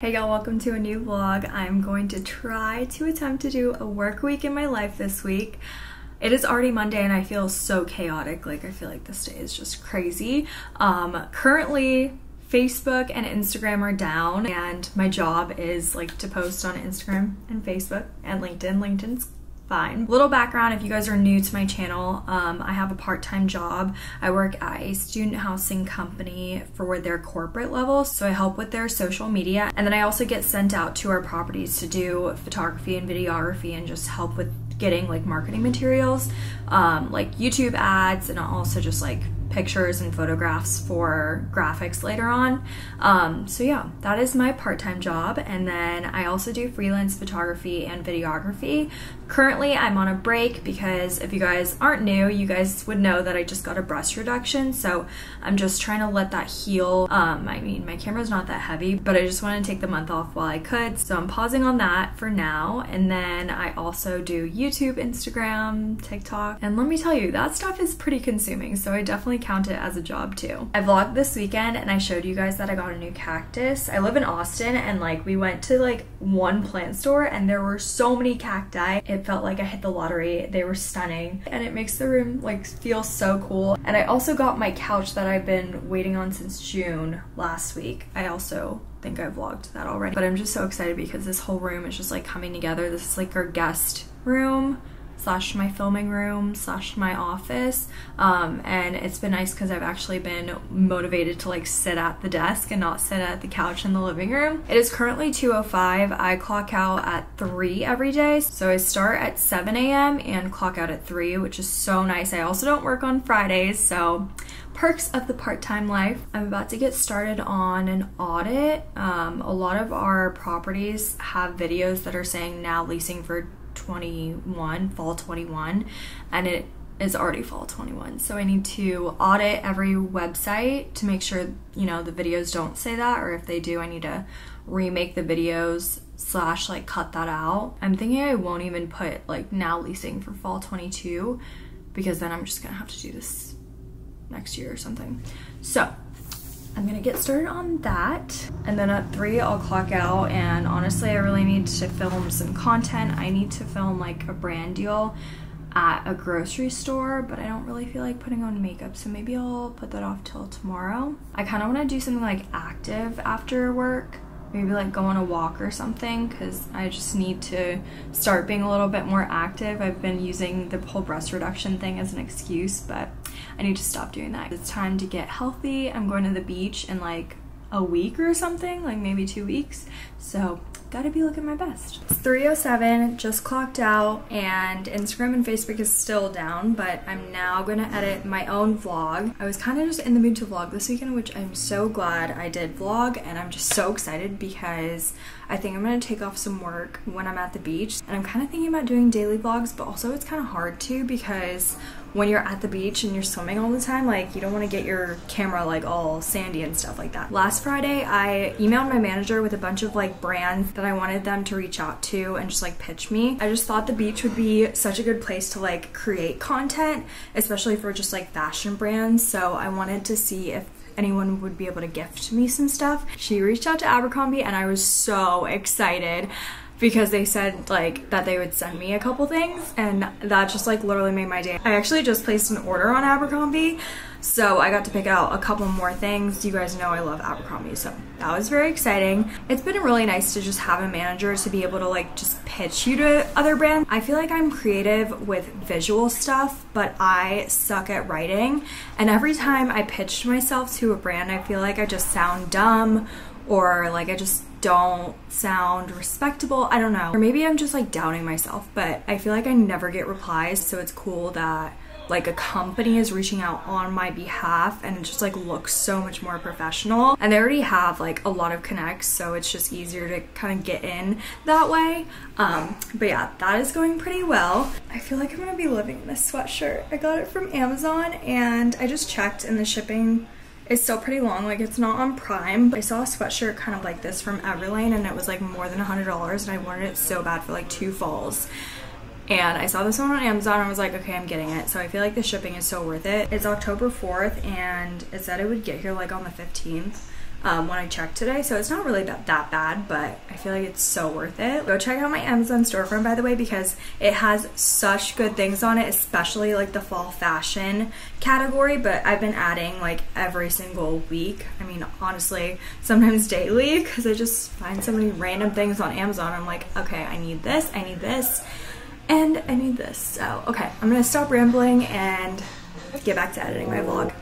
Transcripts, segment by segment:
Hey y'all, welcome to a new vlog. I'm going to try to attempt to do a work week in my life this week. It is already Monday and I feel so chaotic. Like I feel like this day is just crazy. Um, currently, Facebook and Instagram are down and my job is like to post on Instagram and Facebook and LinkedIn. LinkedIn's fine. Little background if you guys are new to my channel, um, I have a part-time job. I work at a student housing company for their corporate level, so I help with their social media. And then I also get sent out to our properties to do photography and videography and just help with getting like marketing materials, um, like YouTube ads and also just like pictures and photographs for graphics later on. Um, so yeah, that is my part-time job. And then I also do freelance photography and videography. Currently, I'm on a break because if you guys aren't new, you guys would know that I just got a breast reduction. So I'm just trying to let that heal. Um, I mean, my camera's not that heavy, but I just wanted to take the month off while I could. So I'm pausing on that for now. And then I also do YouTube, Instagram, TikTok. And let me tell you, that stuff is pretty consuming. So I definitely count it as a job too. I vlogged this weekend and I showed you guys that I got a new cactus. I live in Austin and like we went to like one plant store and there were so many cacti. It it felt like I hit the lottery. They were stunning and it makes the room like feel so cool. And I also got my couch that I've been waiting on since June last week. I also think I vlogged that already. But I'm just so excited because this whole room is just like coming together. This is like our guest room slash my filming room slash my office um, and it's been nice because I've actually been motivated to like sit at the desk and not sit at the couch in the living room. It is currently 2.05. I clock out at 3 every day so I start at 7 a.m. and clock out at 3 which is so nice. I also don't work on Fridays so perks of the part-time life. I'm about to get started on an audit. Um, a lot of our properties have videos that are saying now leasing for 21, fall 21, and it is already fall 21. So I need to audit every website to make sure, you know, the videos don't say that, or if they do, I need to remake the videos slash like cut that out. I'm thinking I won't even put like now leasing for fall 22 because then I'm just gonna have to do this next year or something. So I'm gonna get started on that. And then at three, I'll clock out. And honestly, I really need to film some content. I need to film like a brand deal at a grocery store, but I don't really feel like putting on makeup. So maybe I'll put that off till tomorrow. I kind of want to do something like active after work maybe like go on a walk or something because I just need to start being a little bit more active. I've been using the whole breast reduction thing as an excuse, but I need to stop doing that. It's time to get healthy. I'm going to the beach in like a week or something, like maybe two weeks. So gotta be looking my best. It's 3.07, just clocked out, and Instagram and Facebook is still down, but I'm now gonna edit my own vlog. I was kind of just in the mood to vlog this weekend, which I'm so glad I did vlog, and I'm just so excited because I think I'm gonna take off some work when I'm at the beach, and I'm kind of thinking about doing daily vlogs, but also it's kind of hard to because when you're at the beach and you're swimming all the time, like you don't want to get your camera like all sandy and stuff like that. Last Friday, I emailed my manager with a bunch of like brands that I wanted them to reach out to and just like pitch me. I just thought the beach would be such a good place to like create content, especially for just like fashion brands. So I wanted to see if anyone would be able to gift me some stuff. She reached out to Abercrombie and I was so excited because they said like that they would send me a couple things and that just like literally made my day. I actually just placed an order on Abercrombie so I got to pick out a couple more things. You guys know I love Abercrombie so that was very exciting. It's been really nice to just have a manager to be able to like just pitch you to other brands. I feel like I'm creative with visual stuff but I suck at writing and every time I pitched myself to a brand I feel like I just sound dumb or like I just don't sound respectable. I don't know. Or maybe I'm just like doubting myself, but I feel like I never get replies. So it's cool that like a company is reaching out on my behalf and it just like looks so much more professional and they already have like a lot of connects so it's just easier to kind of get in that way um but yeah that is going pretty well i feel like i'm gonna be living in this sweatshirt i got it from amazon and i just checked and the shipping it's still pretty long, like it's not on Prime. But I saw a sweatshirt kind of like this from Everlane and it was like more than a $100 and I wanted it so bad for like two falls. And I saw this one on Amazon and I was like, okay, I'm getting it. So I feel like the shipping is so worth it. It's October 4th and it said it would get here like on the 15th. Um, when I checked today, so it's not really that, that bad, but I feel like it's so worth it. Go check out my Amazon storefront, by the way, because it has such good things on it, especially like the fall fashion category, but I've been adding like every single week. I mean, honestly, sometimes daily, because I just find so many random things on Amazon. I'm like, okay, I need this, I need this, and I need this. So, okay, I'm gonna stop rambling and get back to editing my vlog.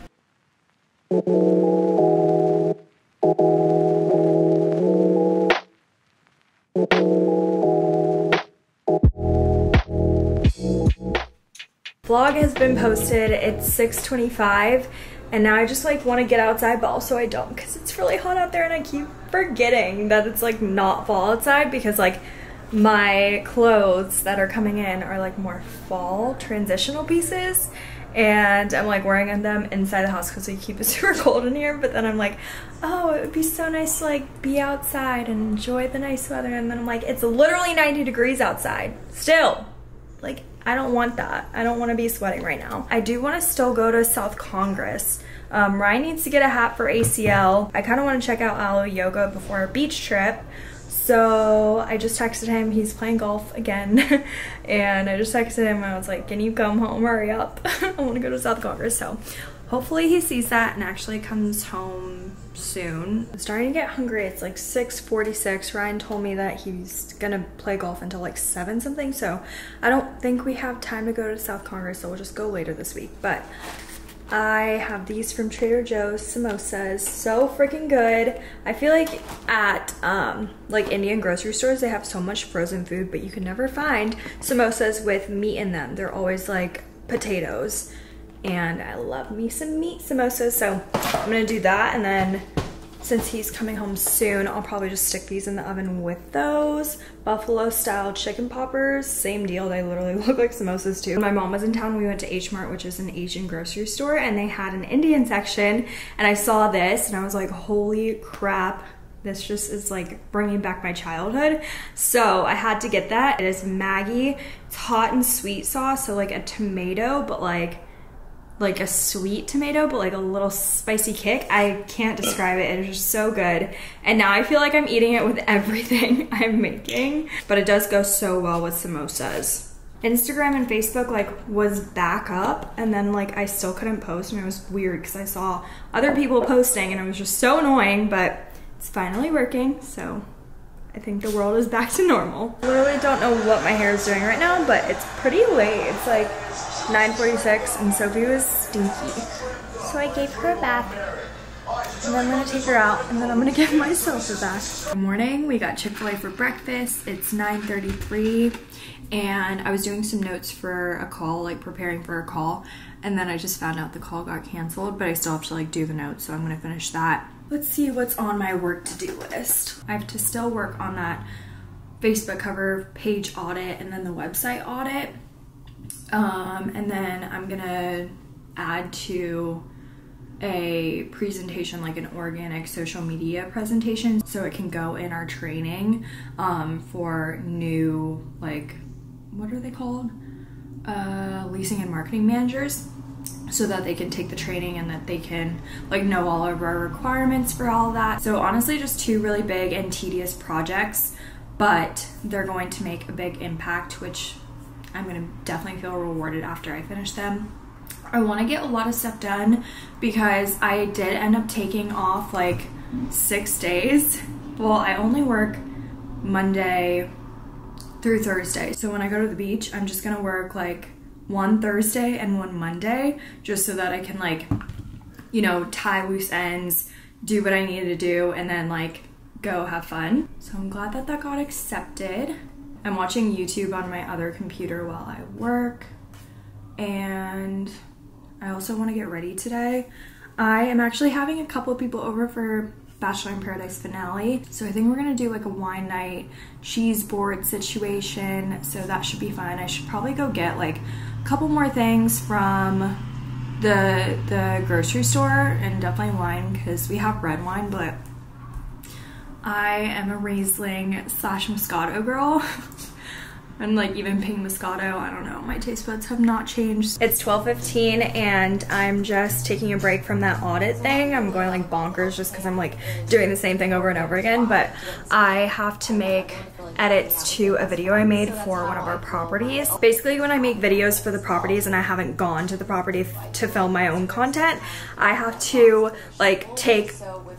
Vlog has been posted. It's 6:25 and now I just like want to get outside but also I don't cuz it's really hot out there and I keep forgetting that it's like not fall outside because like my clothes that are coming in are like more fall transitional pieces and I'm like wearing them inside the house because we keep it super cold in here. But then I'm like oh it would be so nice to like be outside and enjoy the nice weather. And then I'm like it's literally 90 degrees outside. Still like I don't want that. I don't want to be sweating right now. I do want to still go to South Congress. Um, Ryan needs to get a hat for ACL I kind of want to check out Alo Yoga before our beach trip so I just texted him, he's playing golf again. and I just texted him I was like, can you come home, hurry up. I wanna go to South Congress. So hopefully he sees that and actually comes home soon. I'm starting to get hungry. It's like 6.46. Ryan told me that he's gonna play golf until like 7 something. So I don't think we have time to go to South Congress. So we'll just go later this week. But I have these from Trader Joe's samosas. So freaking good. I feel like at um, like Indian grocery stores, they have so much frozen food, but you can never find samosas with meat in them. They're always like potatoes. And I love me some meat samosas. So I'm gonna do that and then since he's coming home soon, I'll probably just stick these in the oven with those. Buffalo style chicken poppers, same deal. They literally look like samosas too. When my mom was in town, we went to H Mart, which is an Asian grocery store, and they had an Indian section. And I saw this and I was like, holy crap, this just is like bringing back my childhood. So I had to get that. It is Maggi. It's hot and sweet sauce, so like a tomato, but like like a sweet tomato, but like a little spicy kick. I can't describe it. It is just so good. And now I feel like I'm eating it with everything I'm making, but it does go so well with samosas. Instagram and Facebook like was back up and then like I still couldn't post and it was weird because I saw other people posting and it was just so annoying, but it's finally working. So I think the world is back to normal. Literally don't know what my hair is doing right now, but it's pretty late. It's like 9.46 and Sophie was stinky. So I gave her a bath and then I'm gonna take her out and then I'm gonna give myself a bath. Good morning, we got Chick-fil-A for breakfast. It's 9.33 and I was doing some notes for a call, like preparing for a call. And then I just found out the call got canceled, but I still have to like do the notes, so I'm gonna finish that. Let's see what's on my work to-do list. I have to still work on that Facebook cover page audit and then the website audit. Um, and then I'm gonna add to a presentation like an organic social media presentation so it can go in our training um, for new like what are they called? Uh, leasing and marketing managers so that they can take the training and that they can like know all of our requirements for all that. So honestly just two really big and tedious projects but they're going to make a big impact which I'm gonna definitely feel rewarded after I finish them. I want to get a lot of stuff done because I did end up taking off like six days. Well, I only work Monday through Thursday. So when I go to the beach, I'm just gonna work like one Thursday and one Monday just so that I can like, you know, tie loose ends, do what I needed to do, and then like go have fun. So I'm glad that that got accepted. I'm watching YouTube on my other computer while I work. And I also want to get ready today. I am actually having a couple people over for Bachelor in Paradise finale. So I think we're gonna do like a wine night cheese board situation. So that should be fun. I should probably go get like a couple more things from the the grocery store and definitely wine because we have red wine, but I am a Riesling slash Moscato girl. and like even pink Moscato. I don't know, my taste buds have not changed. It's 12.15 and I'm just taking a break from that audit thing. I'm going like bonkers just because I'm like doing the same thing over and over again, but I have to make edits to a video I made for one of our properties. Basically when I make videos for the properties and I haven't gone to the property to film my own content, I have to like take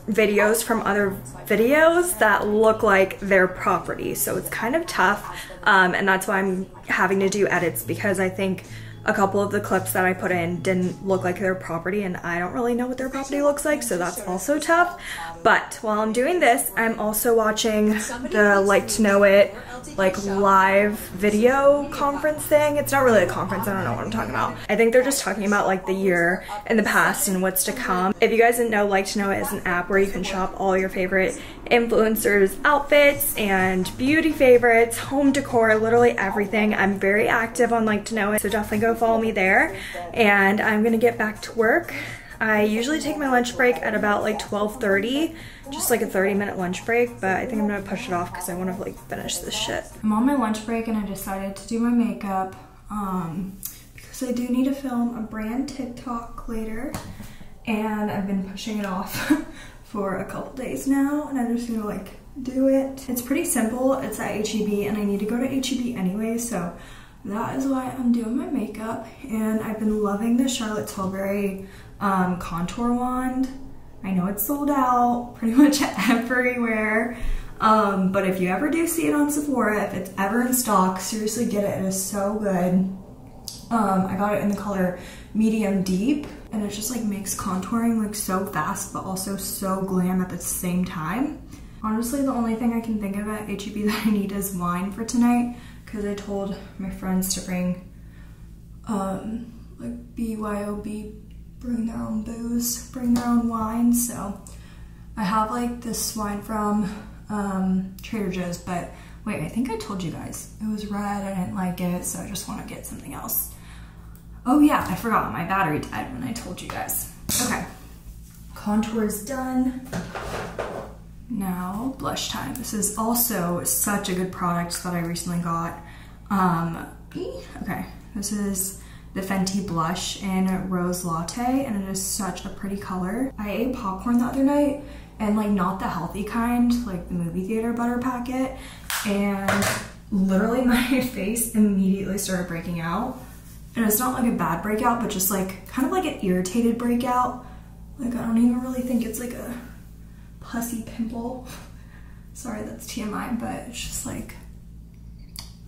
videos from other videos that look like their property. So it's kind of tough um, and that's why I'm having to do edits because I think a couple of the clips that I put in didn't look like their property and I don't really know what their property looks like so that's also tough. But while I'm doing this I'm also watching the like to know it like live video conference thing. It's not really a conference I don't know what I'm talking about. I think they're just talking about like the year in the past and what's to come. If you guys didn't know like to know it is an app where you can shop all your favorite influencers outfits and beauty favorites home decor literally everything I'm very active on like to know it so definitely go follow me there. And I'm gonna get back to work. I usually take my lunch break at about like 12.30, just like a 30 minute lunch break, but I think I'm gonna push it off because I wanna like finish this shit. I'm on my lunch break and I decided to do my makeup um, because I do need to film a brand TikTok later and I've been pushing it off for a couple days now and I'm just gonna like do it. It's pretty simple, it's at HEB and I need to go to HEB anyway, so that is why I'm doing my makeup and I've been loving the Charlotte Tilbury um, contour wand. I know it's sold out pretty much everywhere, um, but if you ever do see it on Sephora, if it's ever in stock, seriously get it, it is so good. Um, I got it in the color medium deep and it just like makes contouring like so fast but also so glam at the same time. Honestly, the only thing I can think of at HEB that I need is wine for tonight because I told my friends to bring um, like BYOB, bring their own booze, bring their own wine. So I have like this wine from um, Trader Joe's, but wait, I think I told you guys it was red. I didn't like it, so I just want to get something else. Oh yeah, I forgot my battery died when I told you guys. Okay, contour is done. Now, blush time. This is also such a good product that I recently got. Um, okay, this is the Fenty blush in Rose Latte, and it is such a pretty color. I ate popcorn the other night, and like not the healthy kind, like the movie theater butter packet, and literally my face immediately started breaking out. And it's not like a bad breakout, but just like kind of like an irritated breakout. Like I don't even really think it's like a pussy pimple. Sorry, that's TMI, but it's just like,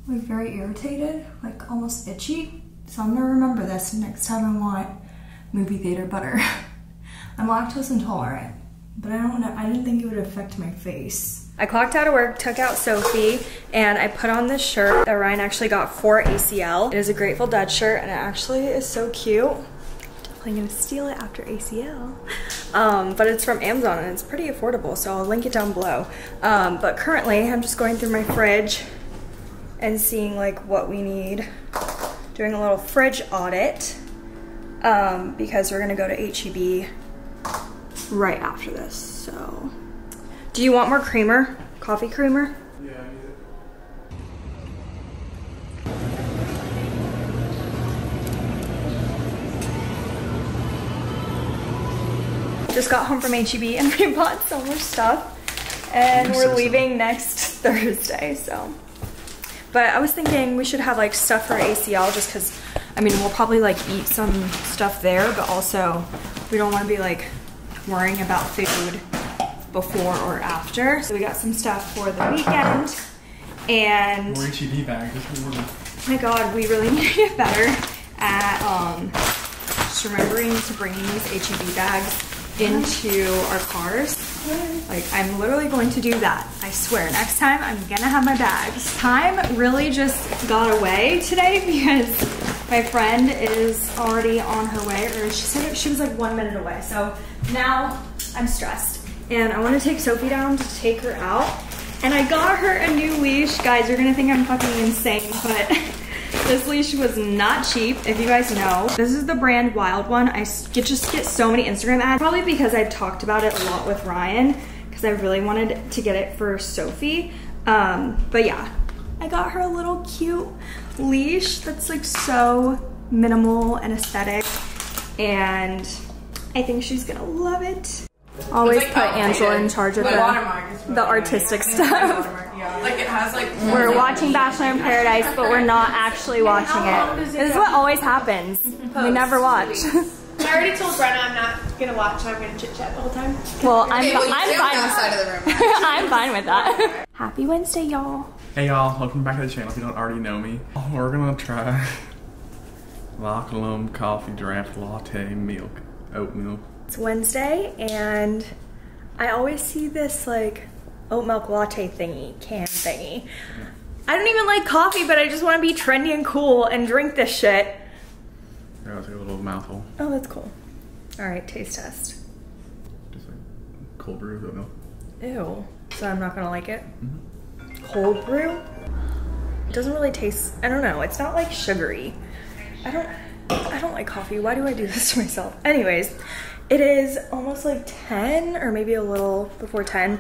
like very irritated, like almost itchy. So I'm gonna remember this next time I want movie theater butter. I'm lactose intolerant, but I don't know, I didn't think it would affect my face. I clocked out of work, took out Sophie, and I put on this shirt that Ryan actually got for ACL. It is a Grateful Dead shirt, and it actually is so cute. I'm gonna steal it after ACL. Um, but it's from Amazon and it's pretty affordable, so I'll link it down below. Um, but currently, I'm just going through my fridge and seeing like what we need. Doing a little fridge audit um, because we're gonna go to HEB right after this, so. Do you want more creamer? Coffee creamer? Yeah, Just got home from HEB and we bought so much stuff and we're leaving next Thursday, so. But I was thinking we should have like stuff for ACL just because, I mean, we'll probably like eat some stuff there, but also we don't want to be like worrying about food before or after. So we got some stuff for the weekend and- More HEB bags. My god, we really need to get better at um, just remembering to bring these HEB bags into our cars. Like I'm literally going to do that. I swear, next time I'm gonna have my bags. Time really just got away today because my friend is already on her way, or she said she was like one minute away. So now I'm stressed. And I wanna take Sophie down to take her out. And I got her a new leash. Guys, you're gonna think I'm fucking insane, but This leash was not cheap, if you guys know. This is the brand Wild One. I get, just get so many Instagram ads, probably because I've talked about it a lot with Ryan, because I really wanted to get it for Sophie. Um, but yeah, I got her a little cute leash that's like so minimal and aesthetic and I think she's gonna love it. Always like put Angela in charge of Like the, the artistic Yeah, stuff. yeah. Like it has like We're watching Bachelor in Paradise, but we're not actually watching it. This is what always happens. We never watch. I already told Brenna I'm not gonna watch, I'm gonna chit chat the whole time. well, I'm, Okay, well, I'm stay on fine. that of the room. I'm fine with that. Happy Wednesday, y'all. Hey y'all, welcome back to the channel if you don't already know me. Oh, we're gonna try La Colombe coffee draft latte milk, oat milk. It's Wednesday, and I always see this like oat milk latte thingy, can thingy. I don't even like coffee, but I just want to be trendy and cool and drink this shit. That was a little mouthful. Oh, that's cool. All right, taste test. Just like cold brew with oat milk. Ew. So I'm not gonna like it. Mm-hmm. Cold brew? It doesn't really taste. I don't know. It's not like sugary. I don't. I don't like coffee. Why do I do this to myself? Anyways, it is almost like 10 or maybe a little before 10,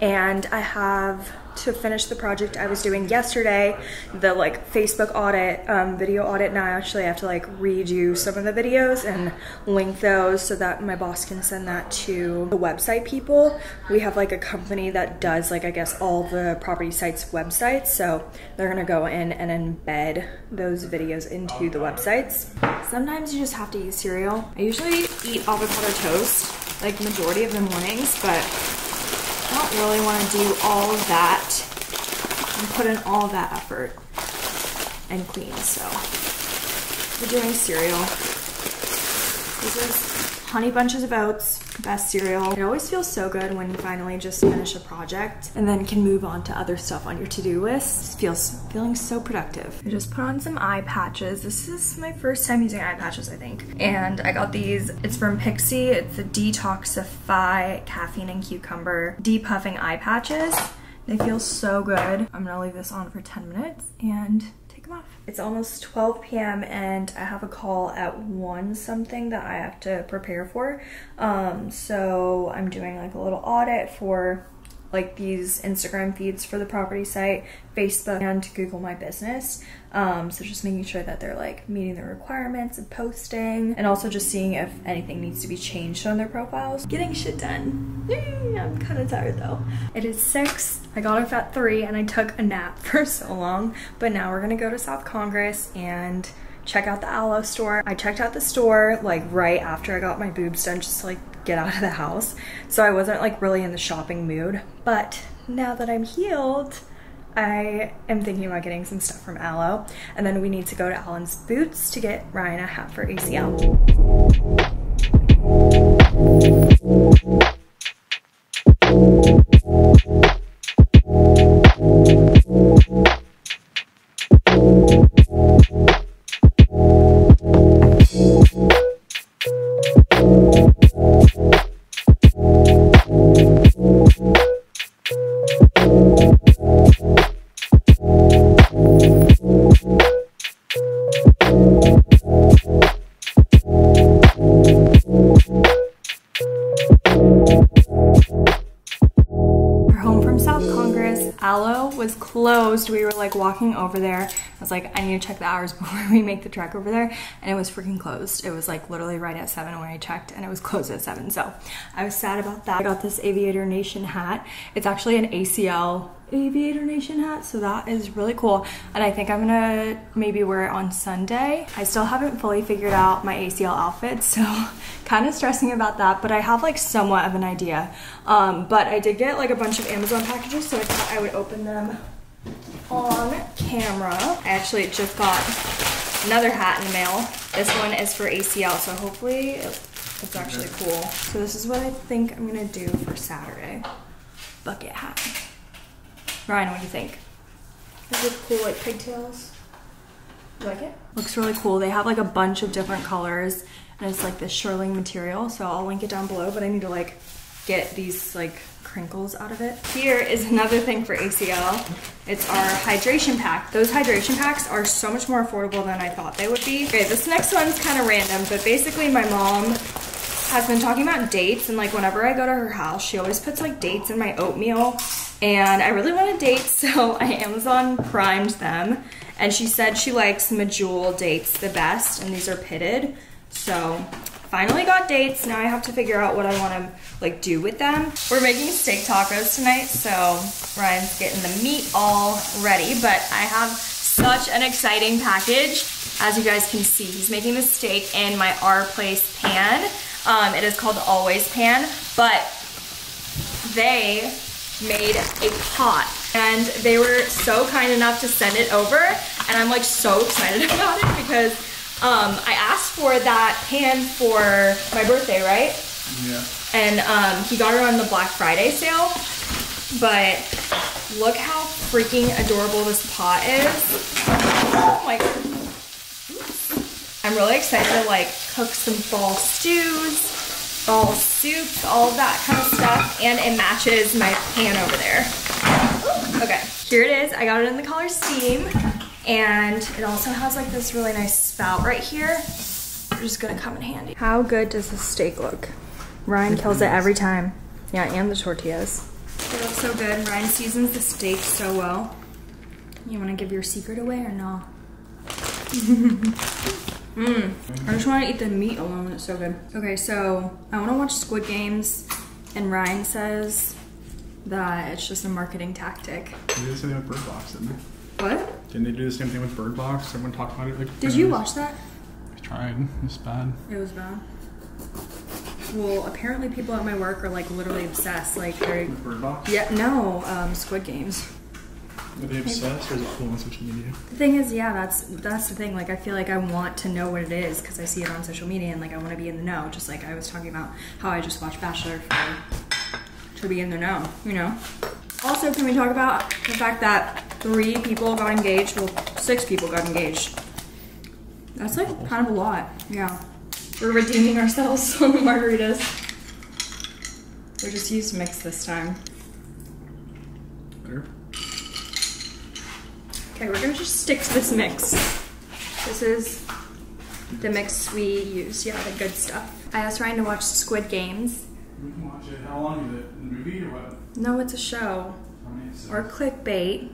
and I have to finish the project I was doing yesterday, the like Facebook audit, um, video audit. Now I actually have to like redo some of the videos and link those so that my boss can send that to the website people. We have like a company that does like I guess all the property sites websites, so they're gonna go in and embed those videos into the websites. Sometimes you just have to eat cereal. I usually eat avocado toast like majority of the mornings, but I don't really want to do all of that put in all that effort and clean. So we're doing cereal. This is Honey Bunches of Oats, best cereal. It always feels so good when you finally just finish a project and then can move on to other stuff on your to-do list. It feels feeling so productive. I just put on some eye patches. This is my first time using eye patches, I think. And I got these. It's from Pixi. It's the Detoxify Caffeine and Cucumber Depuffing Eye Patches. They feel so good. I'm gonna leave this on for 10 minutes and take them off. It's almost 12 p.m. and I have a call at 1 something that I have to prepare for. Um, so I'm doing like a little audit for like these Instagram feeds for the property site, Facebook, and Google My Business. Um, so just making sure that they're like meeting the requirements and posting, and also just seeing if anything needs to be changed on their profiles. Getting shit done. I'm kind of tired though. It is six. I got up at three, and I took a nap for so long. But now we're gonna go to South Congress and check out the Alo store. I checked out the store like right after I got my boobs done just to like get out of the house. So I wasn't like really in the shopping mood. But now that I'm healed, I am thinking about getting some stuff from Alo. And then we need to go to Allen's Boots to get Ryan a hat for ACL. Was closed. We were like walking over there. I was like, I need to check the hours before we make the trek over there. And it was freaking closed. It was like literally right at seven when I checked and it was closed at seven. So I was sad about that. I got this Aviator Nation hat. It's actually an ACL Aviator Nation hat. So that is really cool. And I think I'm gonna maybe wear it on Sunday. I still haven't fully figured out my ACL outfit. So kind of stressing about that, but I have like somewhat of an idea. Um, but I did get like a bunch of Amazon packages, so I thought I would open them on camera. I actually just got another hat in the mail. This one is for ACL, so hopefully it- it's actually cool. So this is what I think I'm gonna do for Saturday. Bucket hat. Ryan, what do you think? Is it cool like pigtails? You like it? Looks really cool. They have like a bunch of different colors and it's like this shearling material. So I'll link it down below, but I need to like get these like crinkles out of it. Here is another thing for ACL. It's our hydration pack. Those hydration packs are so much more affordable than I thought they would be. Okay, this next one's kind of random, but basically my mom has been talking about dates and like whenever I go to her house, she always puts like dates in my oatmeal and I really wanted dates, so I Amazon primed them. And she said she likes Medjool dates the best, and these are pitted. So finally got dates. Now I have to figure out what I want to like do with them. We're making steak tacos tonight, so Ryan's getting the meat all ready. But I have such an exciting package. As you guys can see, he's making the steak in my Our Place pan. Um, it is called Always Pan, but they made a pot and they were so kind enough to send it over and I'm like so excited about it because um, I asked for that pan for my birthday, right? Yeah. And um, he got it on the Black Friday sale. But look how freaking adorable this pot is. Oh my I'm really excited to like cook some fall stews, fall soups, all that kind of stuff. And it matches my pan over there. Okay, here it is. I got it in the color steam. And it also has like this really nice spout right here. Which is gonna come in handy. How good does this steak look? Ryan kills it every time. Yeah, and the tortillas. It looks so good. Ryan seasons the steak so well. You wanna give your secret away or no? Mmm. I just wanna eat the meat alone. It's so good. Okay, so I wanna watch Squid Games and Ryan says that it's just a marketing tactic. They did the same thing with Bird Box, didn't they? What? Didn't they do the same thing with Bird Box? Everyone talked about it. Like, Did you watch that? I tried. It's bad. It was bad. Well, apparently people at my work are like literally obsessed. Like they're Bird Box? yeah, no, um, Squid Games. Are they obsessed or is it cool on social media? The thing is, yeah, that's that's the thing. Like I feel like I want to know what it is because I see it on social media and like I want to be in the know. Just like I was talking about how I just watched Bachelor for to be in the know. You know. Also, can we talk about the fact that three people got engaged? Well, six people got engaged. That's like kind of a lot. Yeah. We're redeeming ourselves on the margaritas. We're just used mix this time. Better? Okay, we're gonna just stick to this mix. This is the mix we use, yeah, the good stuff. I asked Ryan to watch Squid Games. We can watch it. How long is it? The movie or what? No, it's a show. How many episodes? Or clickbait.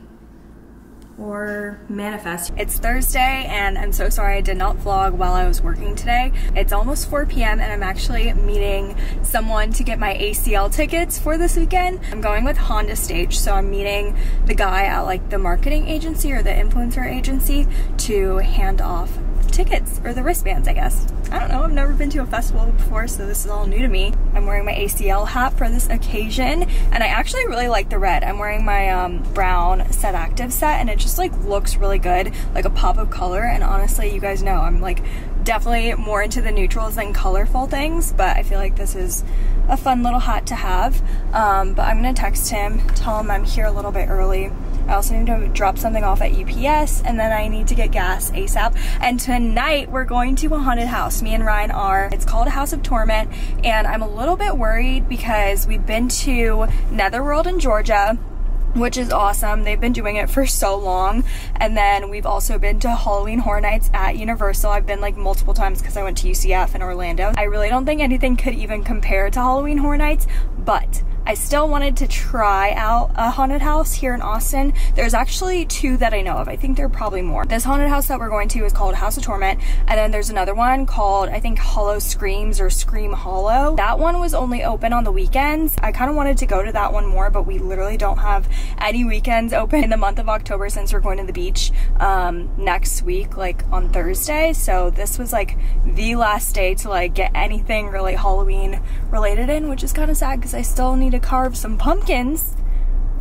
Or manifest. It's Thursday, and I'm so sorry I did not vlog while I was working today. It's almost 4 p.m., and I'm actually meeting someone to get my ACL tickets for this weekend. I'm going with Honda Stage, so I'm meeting the guy at like the marketing agency or the influencer agency to hand off tickets or the wristbands, I guess. I don't know. I've never been to a festival before, so this is all new to me. I'm wearing my ACL hat for this occasion, and I actually really like the red. I'm wearing my um, brown Set Active set, and it just like looks really good, like a pop of color. And honestly, you guys know I'm like definitely more into the neutrals than colorful things, but I feel like this is a fun little hat to have. Um, but I'm gonna text him, tell him I'm here a little bit early. I also need to drop something off at UPS and then I need to get gas ASAP. And tonight we're going to a haunted house. Me and Ryan are. It's called House of Torment and I'm a little bit worried because we've been to Netherworld in Georgia which is awesome. They've been doing it for so long. And then we've also been to Halloween Horror Nights at Universal. I've been like multiple times because I went to UCF in Orlando. I really don't think anything could even compare to Halloween Horror Nights, but I still wanted to try out a haunted house here in Austin. There's actually two that I know of. I think there are probably more. This haunted house that we're going to is called House of Torment. And then there's another one called, I think, Hollow Screams or Scream Hollow. That one was only open on the weekends. I kind of wanted to go to that one more, but we literally don't have any weekends open in the month of October since we're going to the beach um, next week, like on Thursday. So this was like the last day to like get anything really Halloween related in, which is kind of sad because I still need to carve some pumpkins.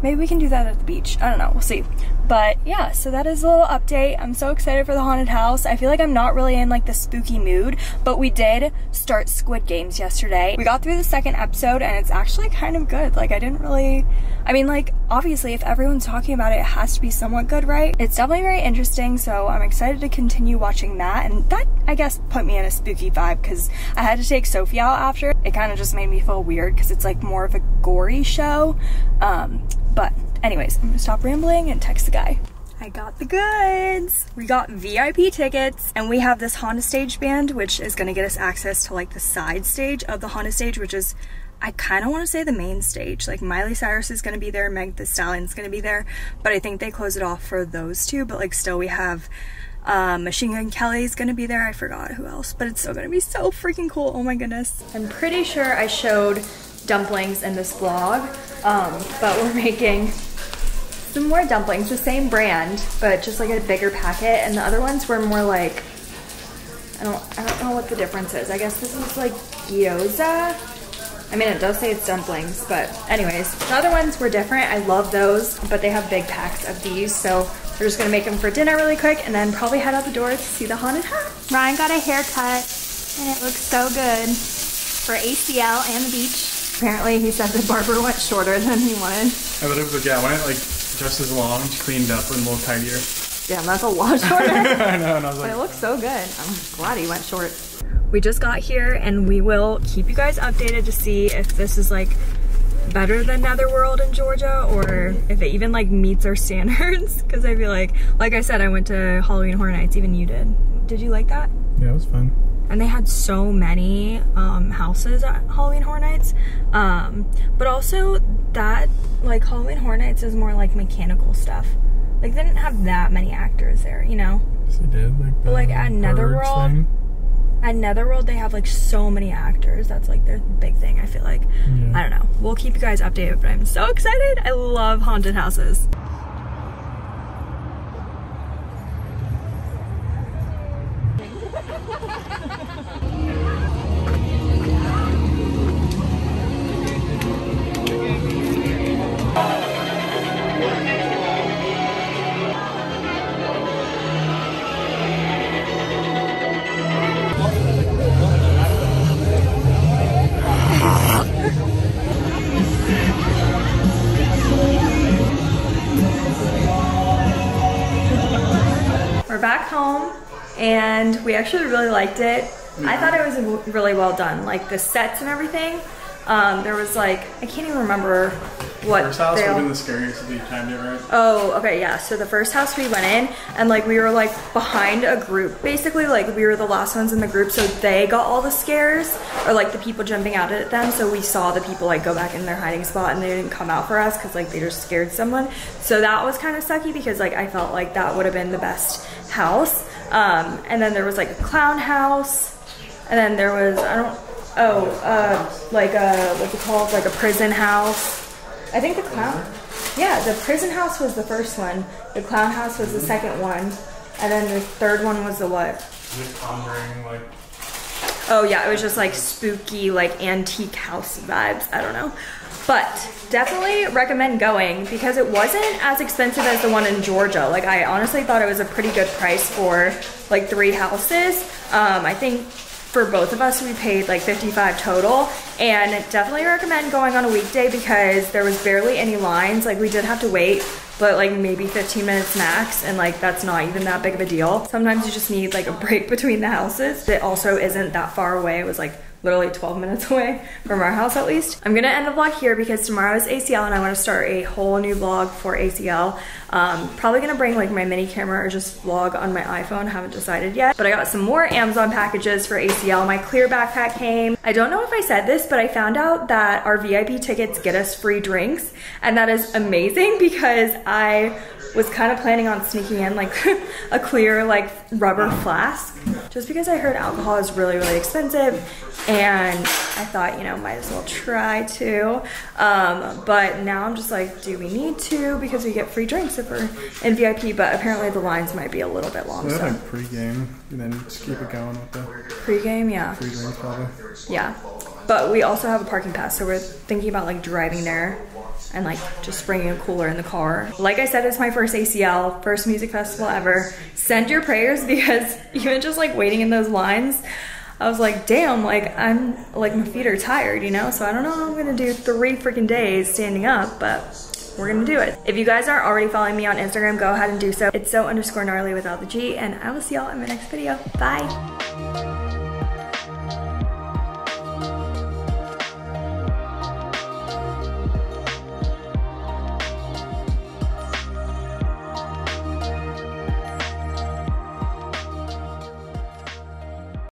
Maybe we can do that at the beach. I don't know. We'll see. But yeah, so that is a little update. I'm so excited for the haunted house. I feel like I'm not really in like the spooky mood, but we did start Squid Games yesterday. We got through the second episode and it's actually kind of good. Like I didn't really, I mean like obviously if everyone's talking about it, it has to be somewhat good, right? It's definitely very interesting. So I'm excited to continue watching that. And that I guess put me in a spooky vibe because I had to take Sophie out after. It kind of just made me feel weird because it's like more of a gory show. Um, but anyways, I'm gonna stop rambling and text the guy. I got the goods. We got VIP tickets and we have this Honda Stage band, which is gonna get us access to like the side stage of the Honda Stage, which is I kind of want to say the main stage. Like Miley Cyrus is going to be there, Meg the Stallion's going to be there, but I think they close it off for those two. But like still we have um, Machine Gun Kelly's going to be there. I forgot who else, but it's still going to be so freaking cool. Oh my goodness. I'm pretty sure I showed dumplings in this vlog, um, but we're making some more dumplings, the same brand, but just like a bigger packet. And the other ones were more like, I don't, I don't know what the difference is. I guess this is like gyoza. I mean, it does say it's dumplings, but anyways, the other ones were different. I love those, but they have big packs of these. So we're just gonna make them for dinner really quick and then probably head out the door to see the haunted house. Ryan got a haircut and it looks so good for ACL and the beach. Apparently he said the barber went shorter than he wanted. I thought it was like, yeah, I went like just as long, just cleaned up and a little tidier. Damn, that's a lot shorter. I know, and I was But it looks so good. I'm glad he went short. We just got here and we will keep you guys updated to see if this is like better than Netherworld in Georgia or if it even like meets our standards. Cause I feel like, like I said, I went to Halloween Horror Nights, even you did. Did you like that? yeah, it was fun. and they had so many um, houses at Halloween Horror Nights. Um, but also that like Halloween Horror Nights is more like mechanical stuff. Like they didn't have that many actors there, you know. So they did like the like, at Netherworld, thing. At Netherworld they have like so many actors. That's like their big thing. I feel like. Yeah. I don't know. We'll keep you guys updated. But I'm so excited. I love haunted houses. And we actually really liked it. I thought it was really well done, like the sets and everything. Um, there was like I can't even remember what First house would have been the scariest if you timed it right. Oh, okay, yeah. So the first house we went in, and like we were like behind a group. Basically, like we were the last ones in the group, so they got all the scares, or like the people jumping out at them. So we saw the people like go back in their hiding spot, and they didn't come out for us because like they just scared someone. So that was kind of sucky because like I felt like that would have been the best house. Um, and then there was like a clown house, and then there was I don't oh uh like a what's it called like a prison house. I think the clown. Yeah, the prison house was the first one. The clown house was the second one, and then the third one was the what? conjuring like Oh yeah, it was just like spooky, like antique house vibes. I don't know. But definitely recommend going because it wasn't as expensive as the one in Georgia. Like I honestly thought it was a pretty good price for like three houses. Um, I think for both of us we paid like 55 total and definitely recommend going on a weekday because there was barely any lines. Like we did have to wait but like maybe 15 minutes max and like that's not even that big of a deal. Sometimes you just need like a break between the houses. It also isn't that far away. It was like literally 12 minutes away from our house at least. I'm gonna end the vlog here because tomorrow is ACL and I wanna start a whole new vlog for ACL. Um, probably gonna bring like my mini camera or just vlog on my iPhone, haven't decided yet. But I got some more Amazon packages for ACL. My clear backpack came. I don't know if I said this, but I found out that our VIP tickets get us free drinks and that is amazing because I was kind of planning on sneaking in like a clear like rubber flask. Just because I heard alcohol is really really expensive and I thought you know might as well try to. Um, but now I'm just like do we need to? Because we get free drinks if we're in VIP but apparently the lines might be a little bit long have so. like pregame and then just keep it going with the pre-game yeah. free drinks probably. yeah. But we also have a parking pass so we're thinking about like driving there and like just bringing a cooler in the car. Like I said, it's my first ACL, first music festival ever. Send your prayers because even just like waiting in those lines, I was like, damn, like I'm like my feet are tired, you know? So I don't know how I'm gonna do three freaking days standing up, but we're gonna do it. If you guys aren't already following me on Instagram, go ahead and do so. It's so underscore gnarly without the G, and I will see y'all in my next video. Bye.